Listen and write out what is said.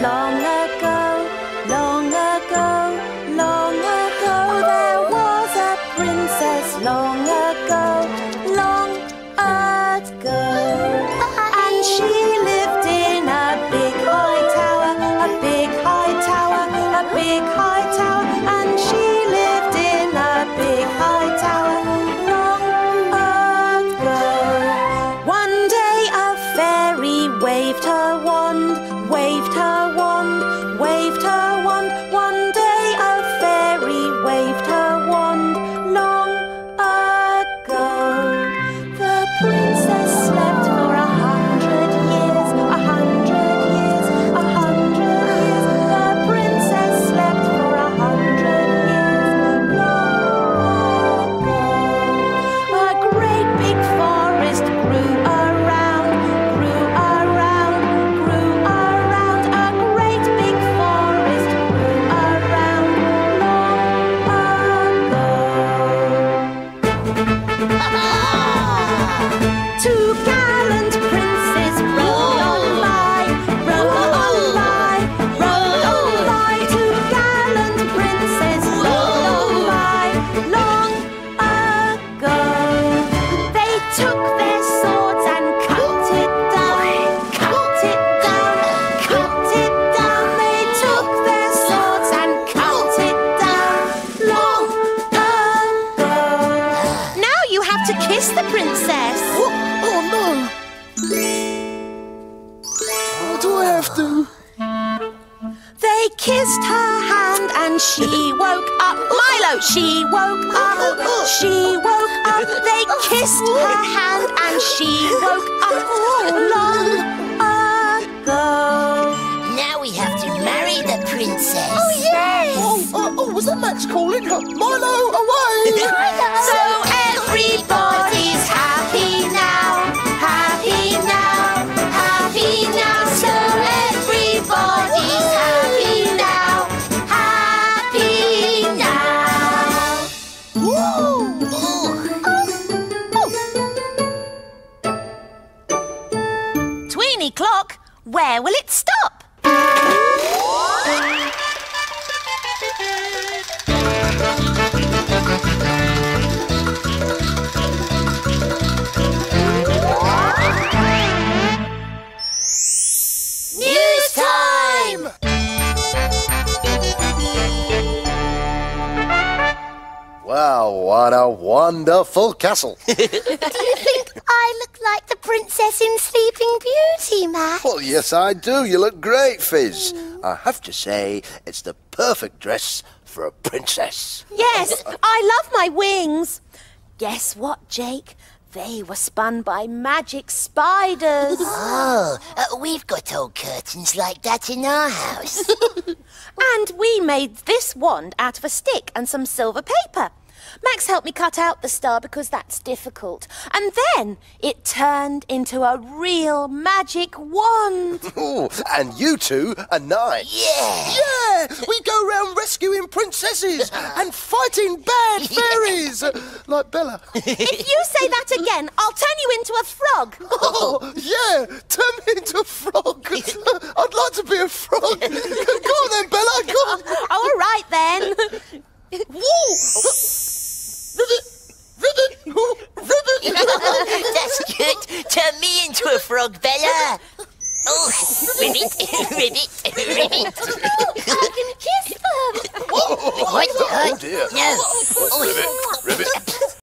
long ago. Oh no! What do I have to? They kissed her hand and she woke up. Milo, she woke up. She woke up. They kissed her hand and she woke up long ago. Now we have to marry the princess. Oh, Yes. Oh, oh, oh, was that Max calling? Milo, away! So everybody's where will it stop? What a wonderful castle. Do you think I look like the princess in Sleeping Beauty, Max? well, yes, I do. You look great, Fizz. I have to say, it's the perfect dress for a princess. Yes, I love my wings. Guess what, Jake? They were spun by magic spiders. Oh, uh, we've got old curtains like that in our house. and we made this wand out of a stick and some silver paper. Max helped me cut out the star because that's difficult. And then it turned into a real magic wand. Oh, and you two are knights. yeah! Yeah, we go round rescuing princesses and fighting bad fairies, like Bella. if you say that again, I'll turn you into a frog. Oh, yeah, turn me into a frog. I'd like to be a frog. go on then, Bella, go on. That's good. Turn me into a frog, Bella. Oh, ribbit, ribbit, ribbit. I can kiss them. What? Oh, dear. No. Ribbit, ribbit.